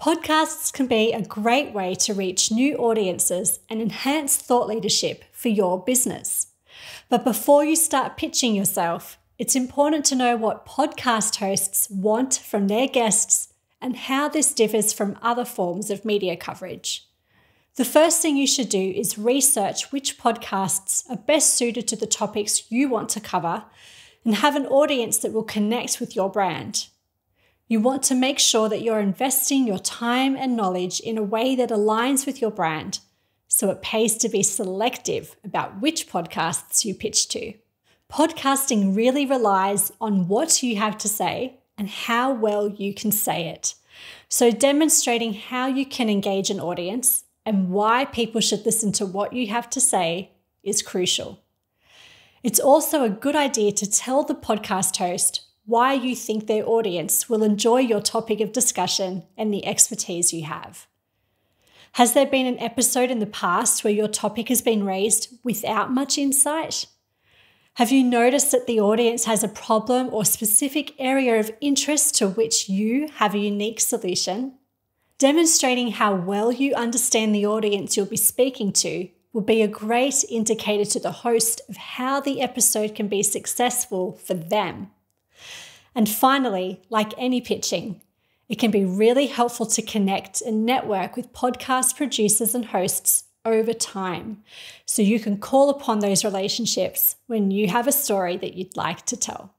Podcasts can be a great way to reach new audiences and enhance thought leadership for your business. But before you start pitching yourself, it's important to know what podcast hosts want from their guests and how this differs from other forms of media coverage. The first thing you should do is research which podcasts are best suited to the topics you want to cover and have an audience that will connect with your brand. You want to make sure that you're investing your time and knowledge in a way that aligns with your brand, so it pays to be selective about which podcasts you pitch to. Podcasting really relies on what you have to say and how well you can say it. So, demonstrating how you can engage an audience and why people should listen to what you have to say is crucial. It's also a good idea to tell the podcast host why you think their audience will enjoy your topic of discussion and the expertise you have. Has there been an episode in the past where your topic has been raised without much insight? Have you noticed that the audience has a problem or specific area of interest to which you have a unique solution? Demonstrating how well you understand the audience you'll be speaking to will be a great indicator to the host of how the episode can be successful for them. And finally, like any pitching, it can be really helpful to connect and network with podcast producers and hosts over time so you can call upon those relationships when you have a story that you'd like to tell.